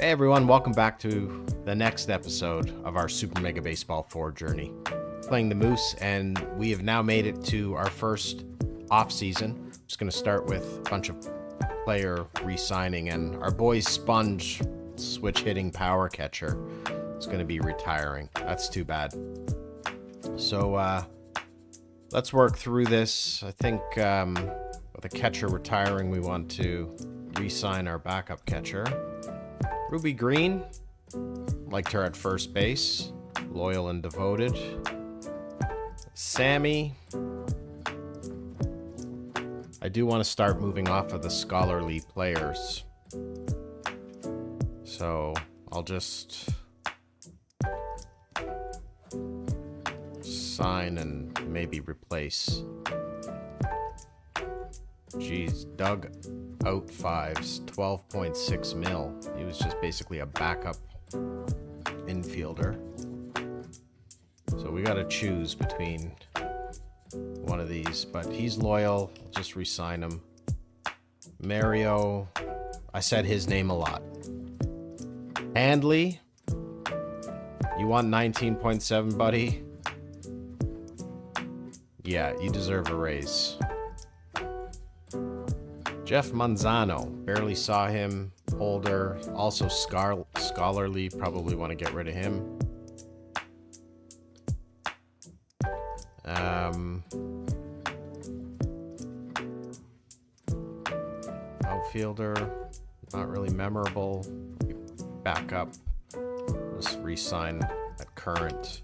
Hey everyone, welcome back to the next episode of our Super Mega Baseball 4 journey. Playing the Moose, and we have now made it to our first off season. Just going to start with a bunch of player re-signing, and our boy Sponge, switch hitting power catcher, is going to be retiring. That's too bad. So uh, let's work through this. I think um, with a catcher retiring, we want to re-sign our backup catcher. Ruby Green, liked her at first base, loyal and devoted. Sammy, I do want to start moving off of the scholarly players. So I'll just sign and maybe replace. Jeez, Doug out fives, 12.6 mil. He was just basically a backup infielder. So we got to choose between one of these, but he's loyal. I'll just resign him. Mario, I said his name a lot. Handley, you want 19.7, buddy? Yeah, you deserve a raise. Jeff Manzano, barely saw him. Older, also scar scholarly, probably want to get rid of him. Um, outfielder, not really memorable. Back up. Let's re-sign at current.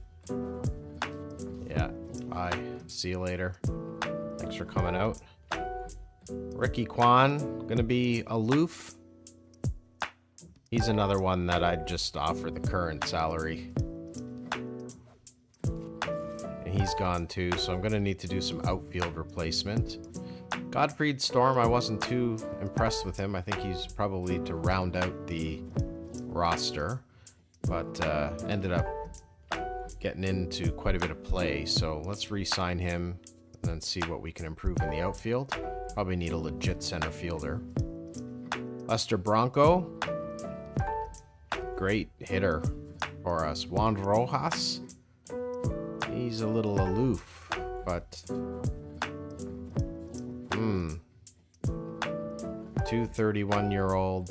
Yeah, bye. See you later. Thanks for coming out. Ricky Kwan, gonna be aloof. He's another one that I'd just offer the current salary. And he's gone too, so I'm gonna need to do some outfield replacement. Godfried Storm, I wasn't too impressed with him. I think he's probably to round out the roster, but uh, ended up getting into quite a bit of play. So let's re-sign him and then see what we can improve in the outfield. Probably need a legit center fielder. Lester Bronco. Great hitter for us. Juan Rojas. He's a little aloof, but... Hmm. Two 31-year-old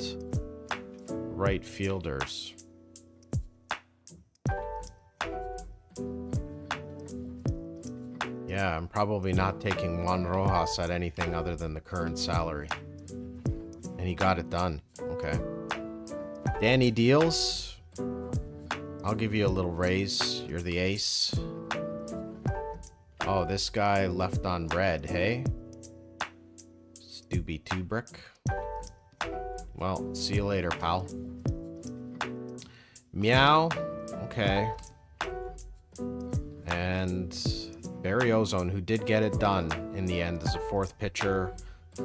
right fielders. Yeah, I'm probably not taking Juan Rojas at anything other than the current salary. And he got it done. Okay. Danny Deals. I'll give you a little raise. You're the ace. Oh, this guy left on red, hey? Stubby Two Brick. Well, see you later, pal. Meow. Okay. And Barry Ozone, who did get it done in the end as a fourth pitcher.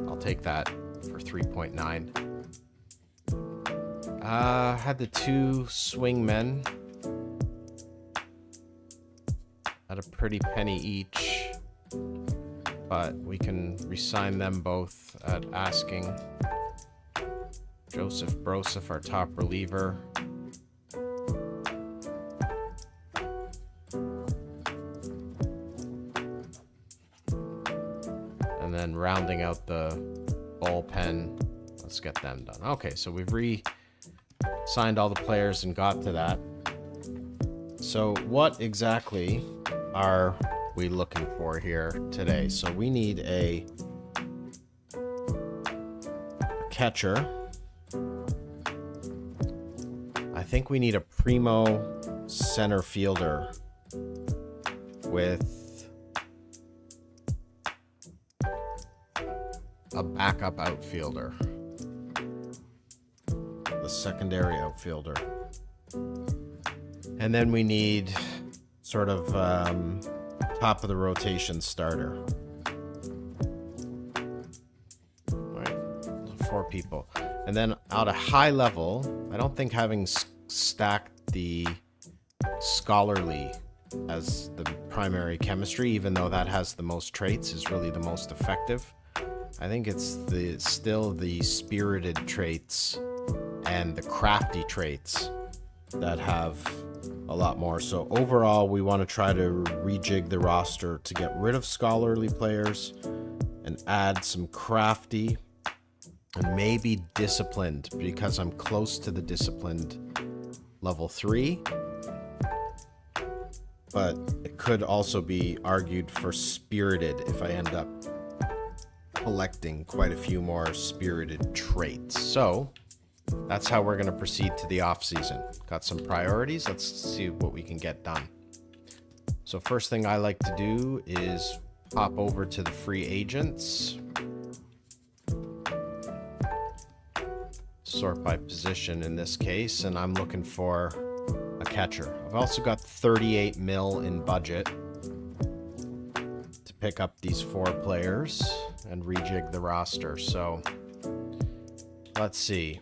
I'll take that for 3.9. Uh, had the two swing men at a pretty penny each, but we can resign them both at asking. Joseph Broseph, our top reliever. Rounding out the bullpen. Let's get them done. Okay, so we've re-signed all the players and got to that. So what exactly are we looking for here today? So we need a catcher. I think we need a primo center fielder with a backup outfielder. The secondary outfielder. And then we need sort of um, top of the rotation starter. Four people. And then out of high level, I don't think having stacked the scholarly as the primary chemistry, even though that has the most traits, is really the most effective. I think it's the still the spirited traits and the crafty traits that have a lot more. So overall, we want to try to rejig the roster to get rid of scholarly players and add some crafty and maybe disciplined because I'm close to the disciplined level 3. But it could also be argued for spirited if I end up collecting quite a few more spirited traits. So that's how we're going to proceed to the off season. Got some priorities. Let's see what we can get done. So first thing I like to do is pop over to the free agents. Sort by position in this case, and I'm looking for a catcher. I've also got 38 mil in budget pick up these four players and rejig the roster. So let's see.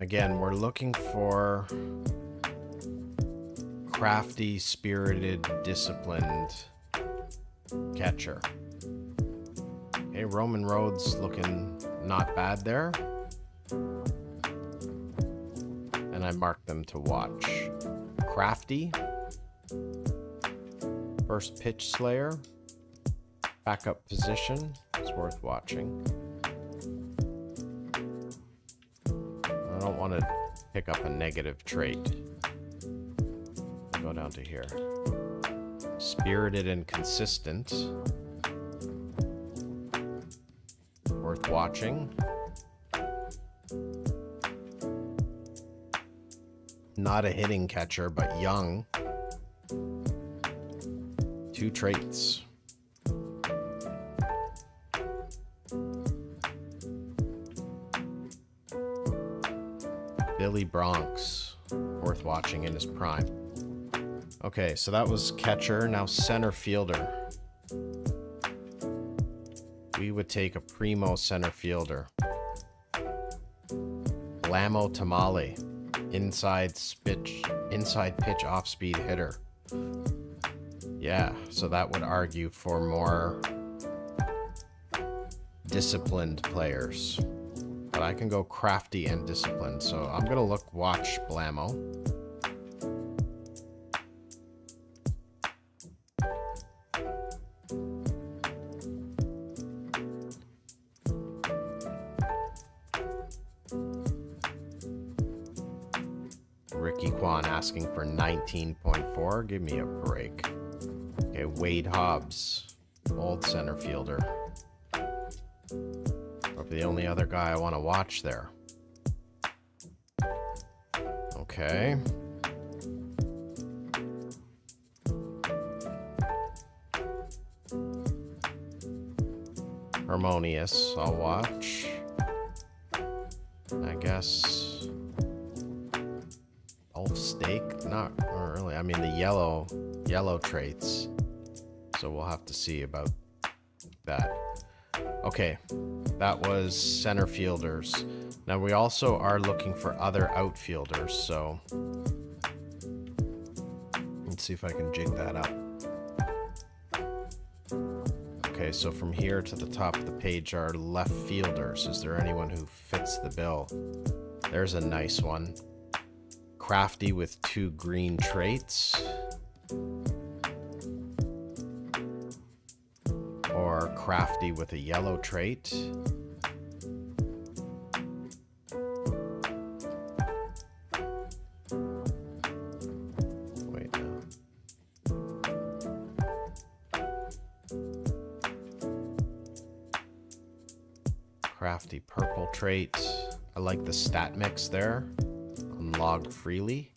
Again, we're looking for crafty, spirited, disciplined catcher. Okay, Roman Rhodes looking not bad there. And I marked them to watch. Crafty. First pitch slayer. Backup position. It's worth watching. I don't want to pick up a negative trait. Go down to here. Spirited and consistent. Worth watching. Not a hitting catcher, but young. Two traits. Billy Bronx. Worth watching in his prime. Okay, so that was catcher. Now center fielder. We would take a primo center fielder. Lamo Tamale. Inside pitch, inside pitch off speed hitter. Yeah, so that would argue for more disciplined players. But I can go crafty and disciplined, so I'm gonna look watch Blamo. Ricky Kwan asking for 19.4. Give me a break. Okay, Wade Hobbs, old center fielder. Probably the only other guy I want to watch there. Okay. Harmonious, I'll watch. I guess Elf Steak? Not, not really. I mean the yellow yellow traits. So we'll have to see about that. Okay, that was center fielders. Now we also are looking for other outfielders, so let's see if I can jig that up. Okay, so from here to the top of the page are left fielders. Is there anyone who fits the bill? There's a nice one. Crafty with two green traits. Or crafty with a yellow trait. Wait. Crafty purple trait. I like the stat mix there. Unlog freely.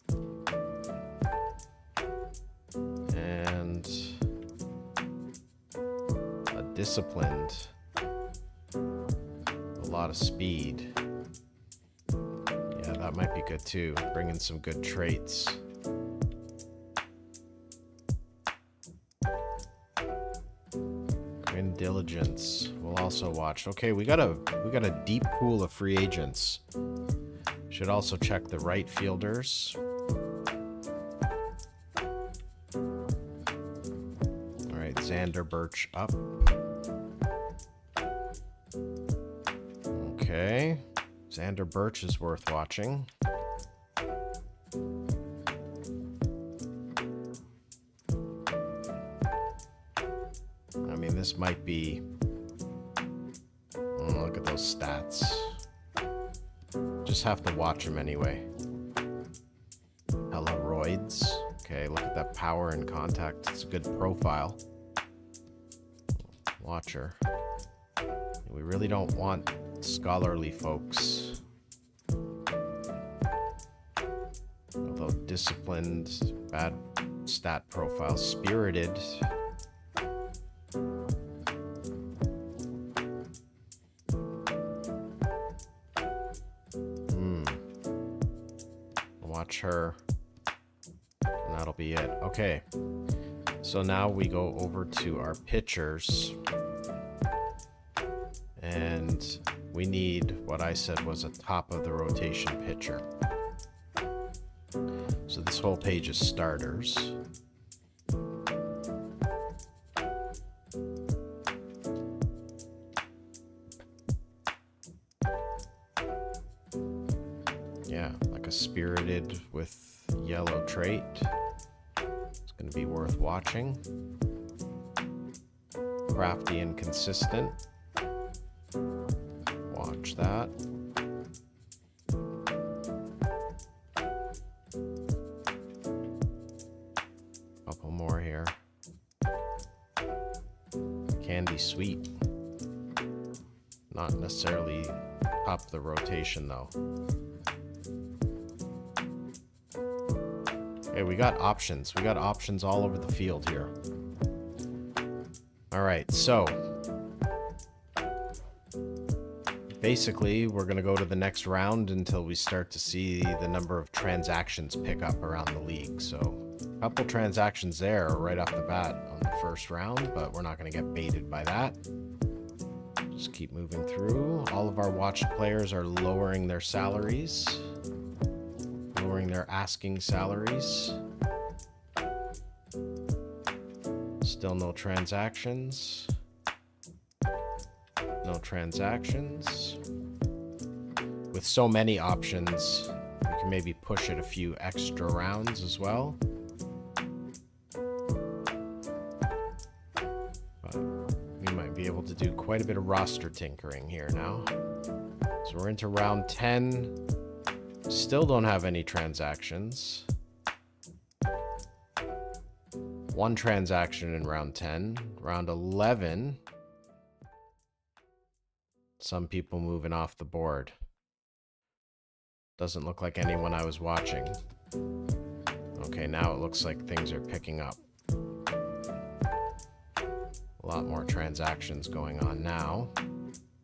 Disciplined. A lot of speed. Yeah, that might be good too. Bringing some good traits. Grin diligence. We'll also watch. Okay, we got a we got a deep pool of free agents. Should also check the right fielders. All right, Xander Birch up. Okay. Xander Birch is worth watching. I mean, this might be... Look at those stats. Just have to watch him anyway. Hella roids. Okay, look at that power and contact. It's a good profile. Watcher. We really don't want scholarly folks. Although disciplined, bad stat profile, spirited. Hmm. Watch her. And that'll be it. Okay. So now we go over to our pitchers. And we need what I said was a top of the rotation pitcher. So this whole page is starters. Yeah, like a spirited with yellow trait. It's going to be worth watching. Crafty and consistent. That. Couple more here. Candy sweet. Not necessarily of the rotation though. Okay, we got options. We got options all over the field here. All right, so basically we're going to go to the next round until we start to see the number of transactions pick up around the league. So a couple transactions there right off the bat on the first round, but we're not going to get baited by that. Just keep moving through. All of our watched players are lowering their salaries, lowering their asking salaries. Still no transactions. No transactions. With so many options, we can maybe push it a few extra rounds as well. But we might be able to do quite a bit of roster tinkering here now. So we're into round 10. Still don't have any transactions. One transaction in round 10. Round 11. Some people moving off the board. Doesn't look like anyone I was watching. Okay, now it looks like things are picking up. A lot more transactions going on now.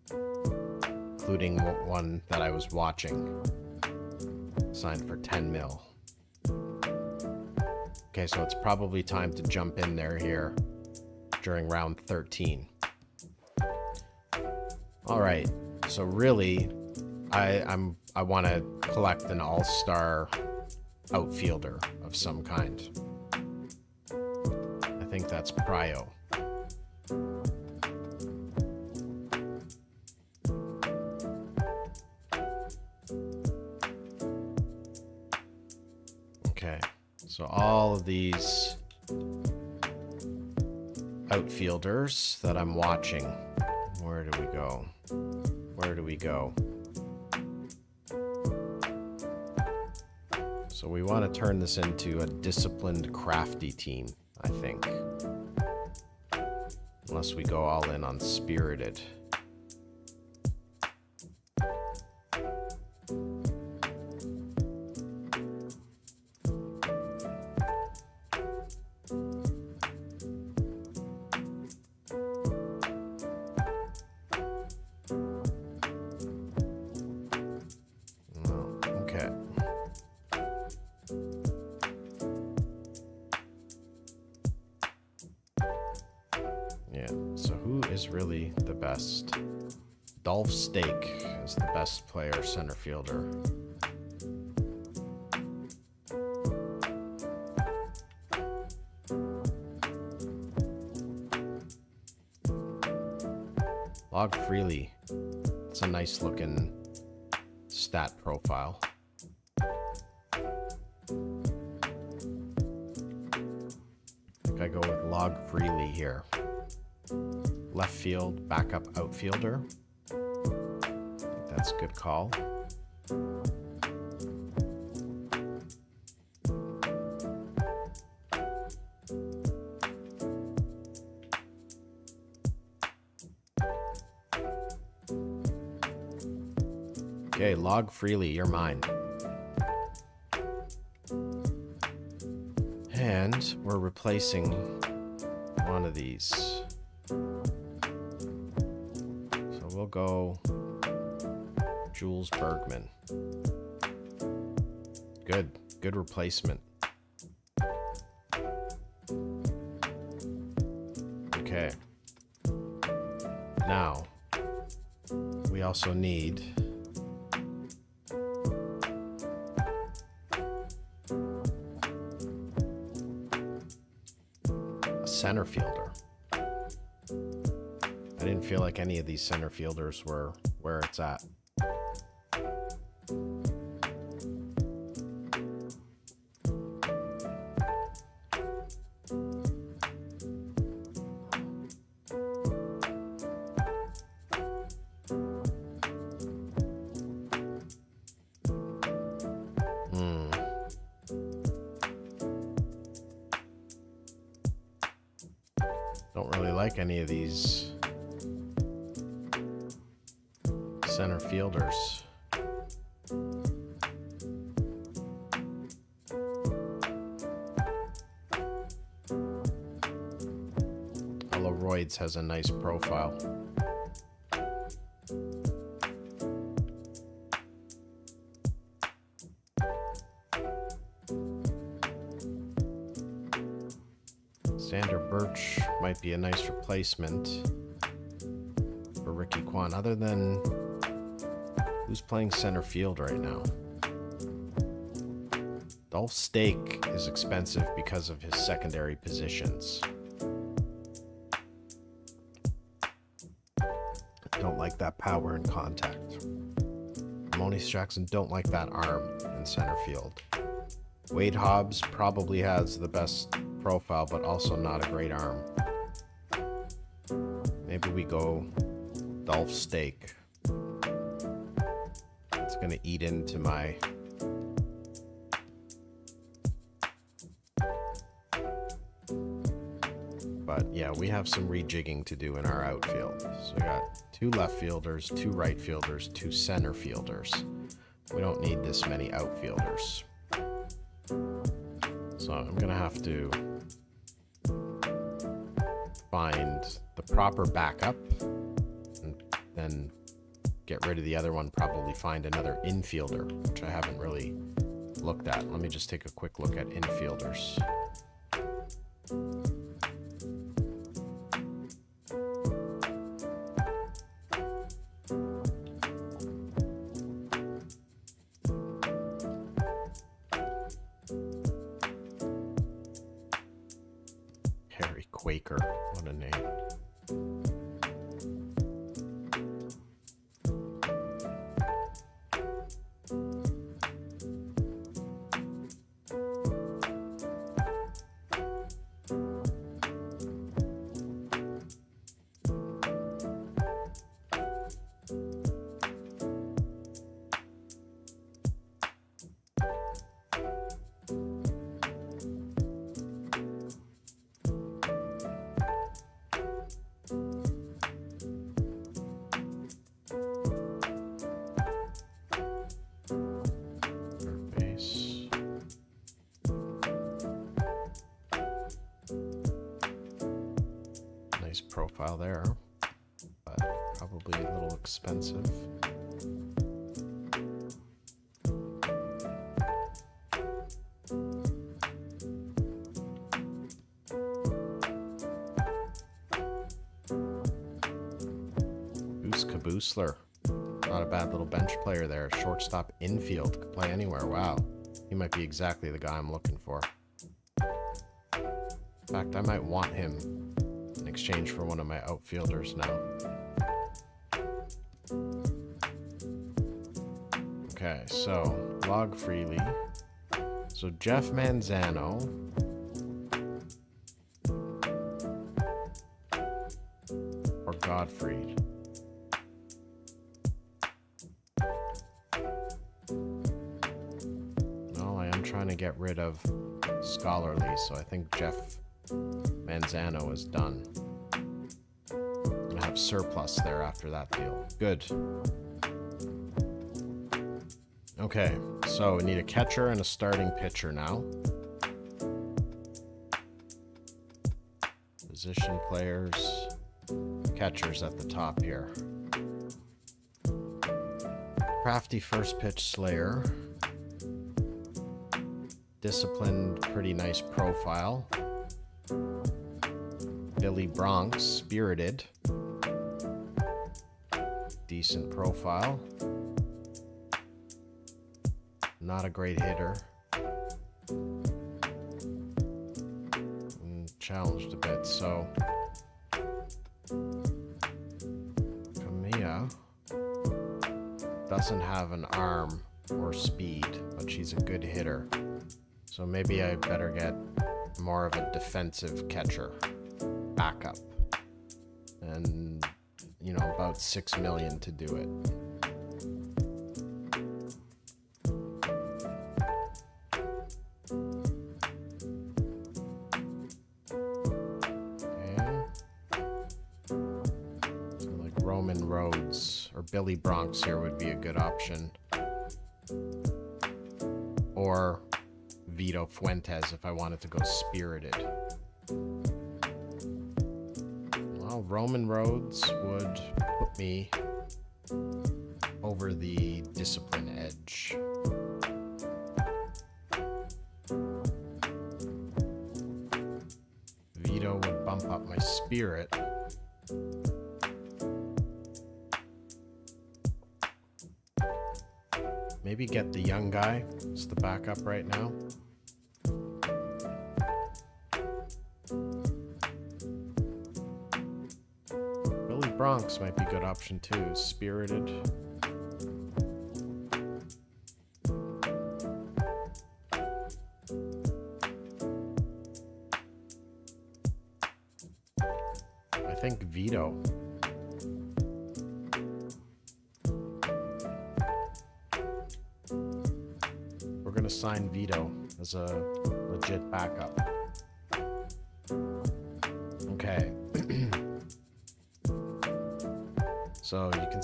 Including one that I was watching. Signed for 10 mil. Okay, so it's probably time to jump in there here during round 13. All right, so really, I I'm I want to collect an all-star outfielder of some kind. I think that's Prio. Okay, so all of these outfielders that I'm watching, where do we go? Where do we go? So we want to turn this into a disciplined, crafty team, I think. Unless we go all in on spirited. So who is really the best? Dolph Stake is the best player center fielder. Log Freely. It's a nice looking stat profile. I go with Log Freely here. Left field, backup outfielder. That's a good call. Okay, log freely, you're mine. And we're replacing one of these. Go Jules Bergman. Good, good replacement. Okay. Now, we also need a center fielder. I didn't feel like any of these center fielders were where it's at. Has a nice profile. Xander Birch might be a nice replacement for Ricky Kwan, other than who's playing center field right now. Dolph Stake is expensive because of his secondary positions. That power and contact. Monice Jackson don't like that arm in center field. Wade Hobbs probably has the best profile, but also not a great arm. Maybe we go Dolph Stake. It's gonna eat into my But yeah, we have some rejigging to do in our outfield. So we got two left fielders, two right fielders, two center fielders. We don't need this many outfielders. So I'm gonna have to find the proper backup and then get rid of the other one, probably find another infielder, which I haven't really looked at. Let me just take a quick look at infielders. Quaker. What a name. Goose Caboosler. Not a bad little bench player there. Shortstop infield. Could play anywhere. Wow. He might be exactly the guy I'm looking for. In fact, I might want him in exchange for one of my outfielders now. Okay, so log freely. So Jeff Manzano. Or Godfried. Of Scholarly, so I think Jeff Manzano is done. Gonna have surplus there after that deal. Good. Okay, so we need a catcher and a starting pitcher now. Position players, catchers at the top here. Crafty first pitch Slayer. Disciplined, pretty nice profile. Billy Bronx, spirited. Decent profile. Not a great hitter. And challenged a bit, so. Kamiya doesn't have an arm or speed, but she's a good hitter. So maybe I better get more of a defensive catcher backup. And, you know, about six million to do it. Like Roman Rhodes or Billy Bronx here would be a good option. Or Vito Fuentes if I wanted to go spirited. Well, Roman Rhodes would put me over the discipline edge. Vito would bump up my spirit. Maybe get the young guy. It's the backup right now. Bronx might be a good option too. Spirited. I think Vito. We're gonna sign Vito as a legit backup.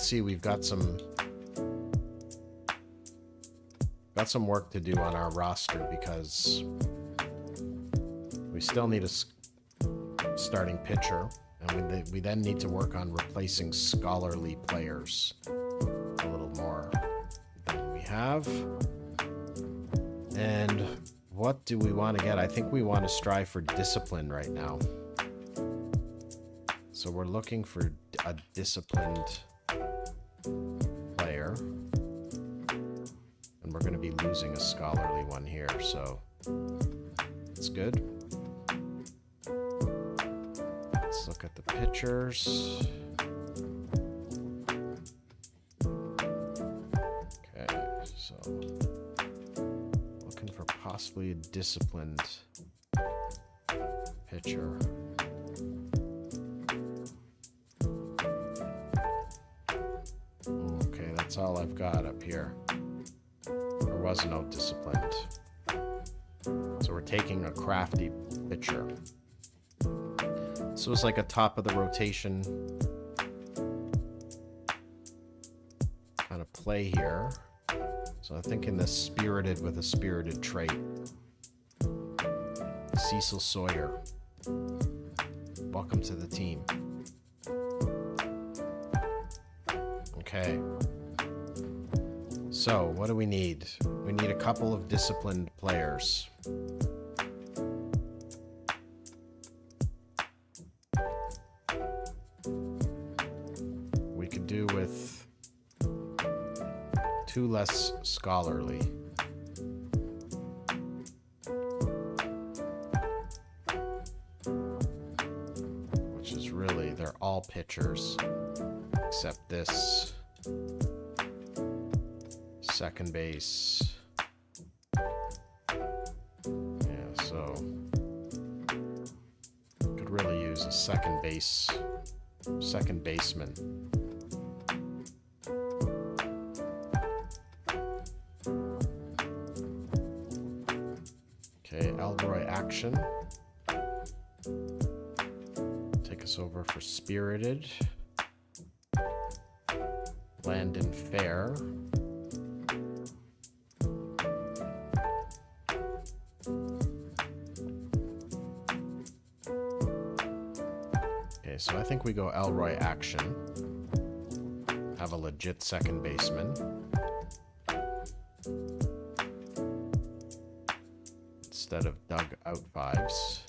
See we've got some got some work to do on our roster because we still need a starting pitcher and we, we then need to work on replacing scholarly players a little more than we have. And what do we want to get? I think we want to strive for discipline right now. So we're looking for a disciplined player. And we're going to be losing a scholarly one here, so it's good. Let's look at the pictures. Okay, so looking for possibly a disciplined pitcher. All I've got up here. There was no disciplined. So we're taking a crafty pitcher. So it's like a top of the rotation kind of play here. So I'm thinking the spirited with a spirited trait. Cecil Sawyer. Welcome to the team. Okay. So, what do we need? We need a couple of disciplined players. We could do with two less scholarly. Which is really, they're all pitchers, except this second base. Yeah, so could really use a second base, second baseman. Okay, Elroy action. Take us over for Spirited. Okay, so I think we go Elroy action. Have a legit second baseman. Instead of Doug out fives.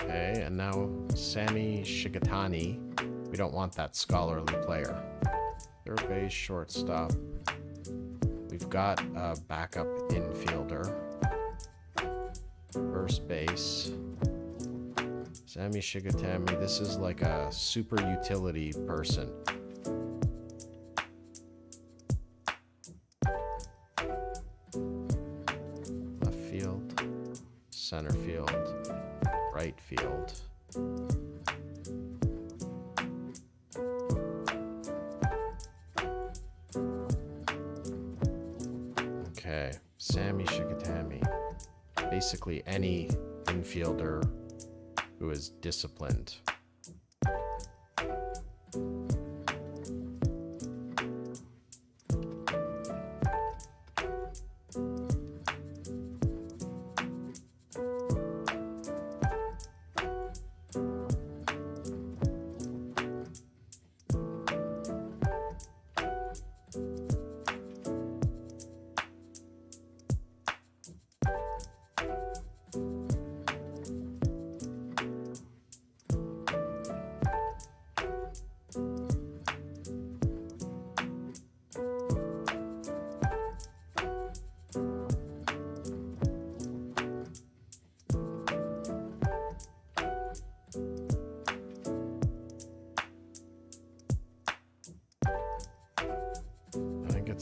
Okay, and now Sammy Shigatani. We don't want that scholarly player. Third base, shortstop. We've got a backup infielder. First base. Sammy Shigatami. This is like a super utility person. Disciplined.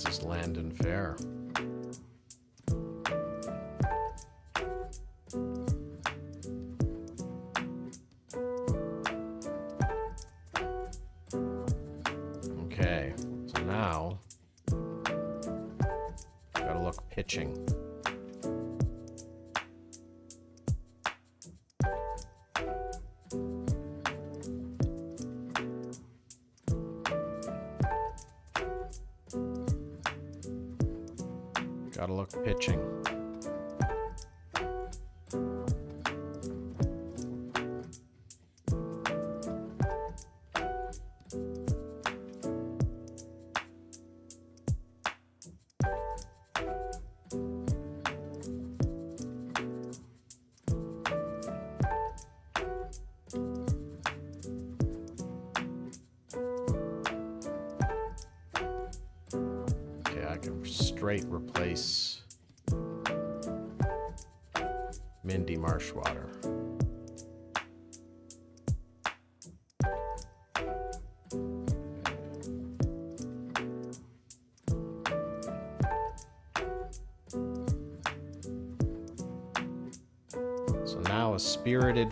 Just Landon Fair. Okay, so now gotta look pitching. Gotta look pitching.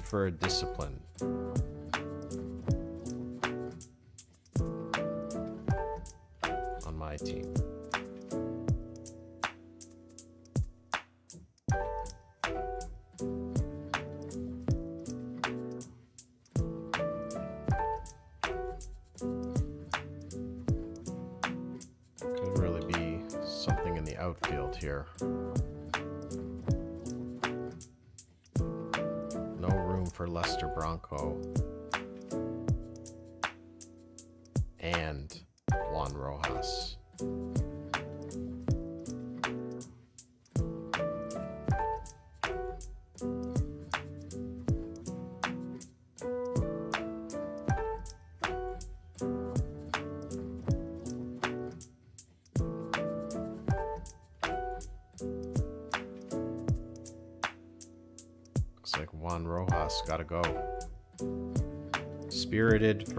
For discipline. On my team. Could really be something in the outfield here. For Lester Bronco.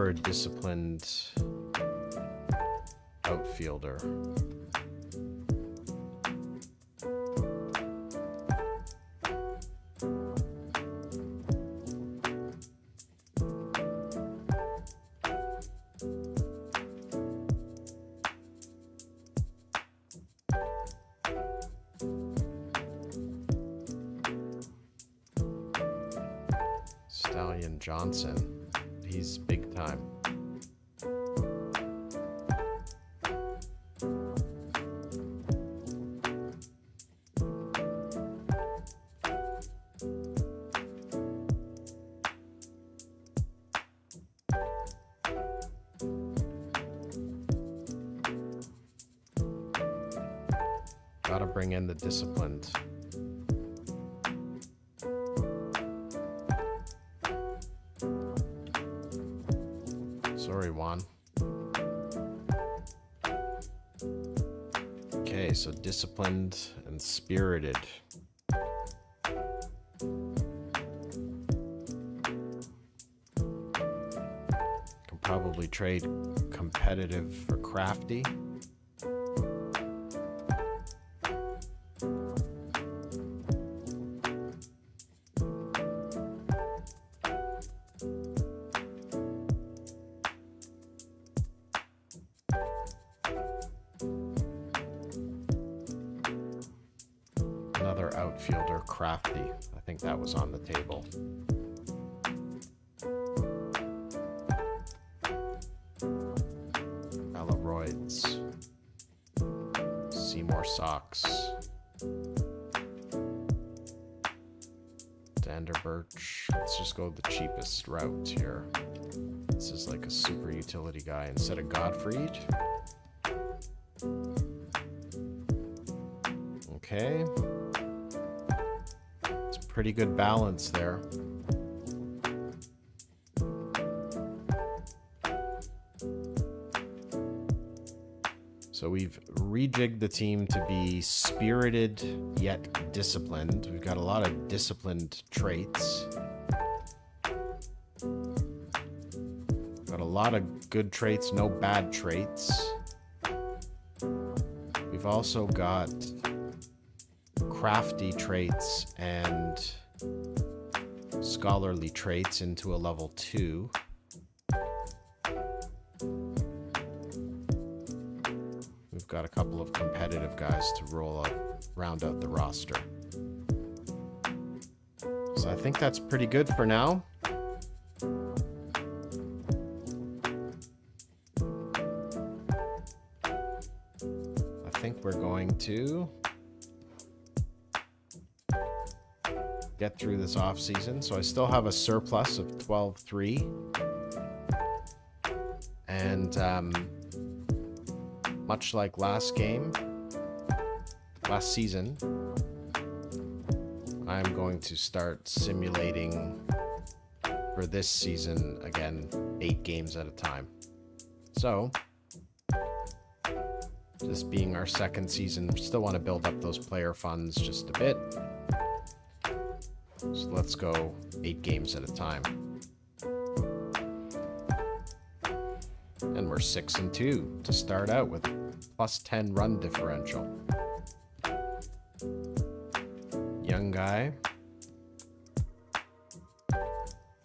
A disciplined outfielder. Stallion Johnson. He's big time. And spirited. Can probably trade competitive for crafty. Outfielder, crafty. I think that was on the table. Alaroids. Seymour Sox. Dander Birch. Let's just go the cheapest route here. This is like a super utility guy instead of Godfried. Okay. Pretty good balance there. So we've rejigged the team to be spirited yet disciplined. We've got a lot of disciplined traits. Got a lot of good traits, no bad traits. We've also got crafty traits and scholarly traits into a level 2. We've got a couple of competitive guys to roll up, round out the roster. So I think that's pretty good for now. I think we're going to get through this off season. So I still have a surplus of 12.3. And um, much like last game, last season, I'm going to start simulating for this season again, eight games at a time. So, this being our second season, still want to build up those player funds just a bit. So let's go eight games at a time. And we're six and two to start out with plus 10 run differential. Young guy.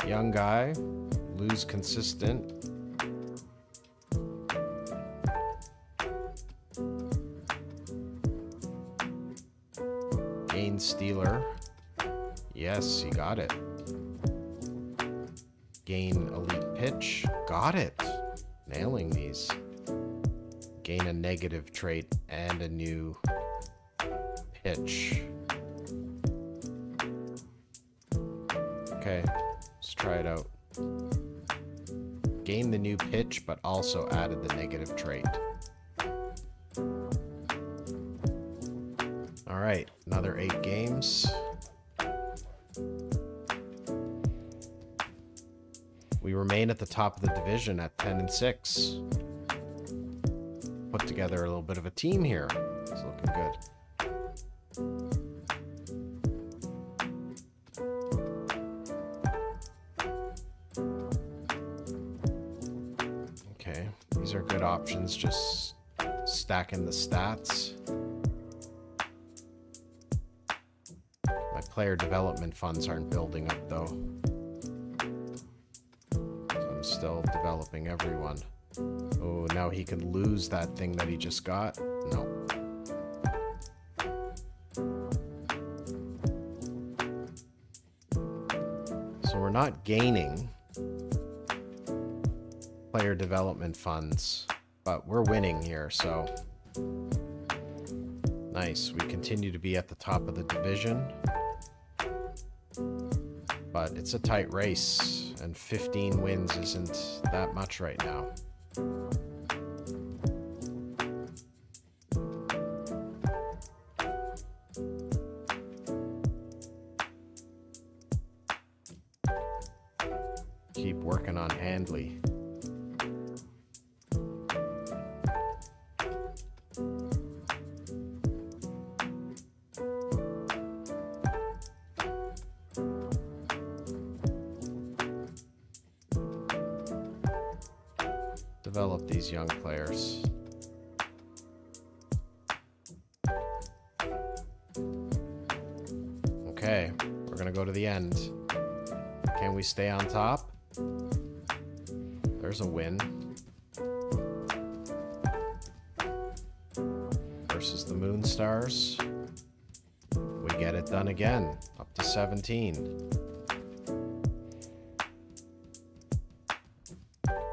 Young guy. Lose consistent. Gain stealer. Yes, he got it. Gain elite pitch. Got it. Nailing these. Gain a negative trait and a new pitch. Okay, let's try it out. Gain the new pitch, but also added the negative trait. All right, another eight games. the top of the division at 10 and 6. Put together a little bit of a team here. It's looking good. Okay, these are good options, just stacking the stats. My player development funds aren't building up though. Still developing everyone. Oh, now he can lose that thing that he just got? No. So we're not gaining player development funds, but we're winning here, so nice. We continue to be at the top of the division, but it's a tight race, and 15 wins isn't that much right now. Versus the Moon Stars. We get it done again. Up to 17.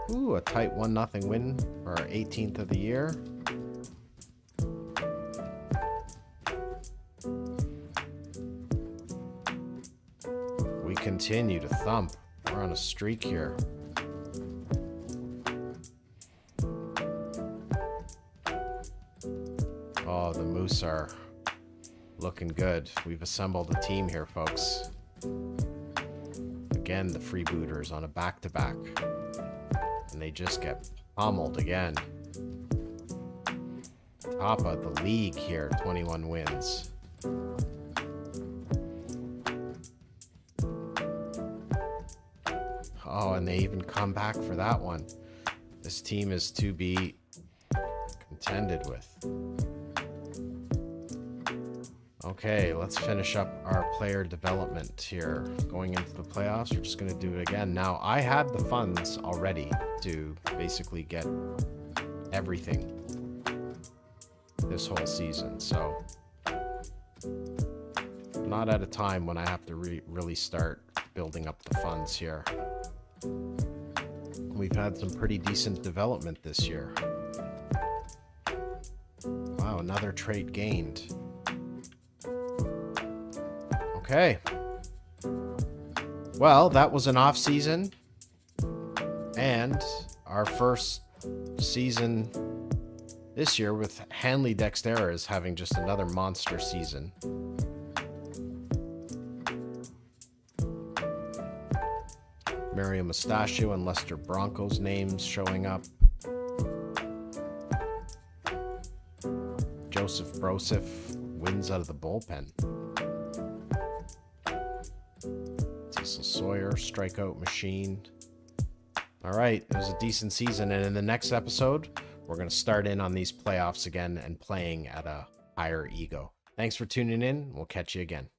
Ooh, a tight 1 nothing win for our 18th of the year. We continue to thump. We're on a streak here. Are looking good. We've assembled a team here, folks. Again, the freebooters on a back-to-back. -back. And they just get pummeled again. Top of the league here, 21 wins. Oh, and they even come back for that one. This team is to be contended with. Okay, let's finish up our player development here. Going into the playoffs, we're just going to do it again. Now, I had the funds already to basically get everything this whole season, so not at a time when I have to re really start building up the funds here. We've had some pretty decent development this year. Wow, another trait gained. Okay. Well, that was an off season. And our first season this year with Hanley Dexterra is having just another monster season. Mario Mustachio and Lester Broncos names showing up. Joseph Brosif wins out of the bullpen. Sawyer, strikeout machine. All right, it was a decent season, and in the next episode, we're going to start in on these playoffs again and playing at a higher ego. Thanks for tuning in. We'll catch you again.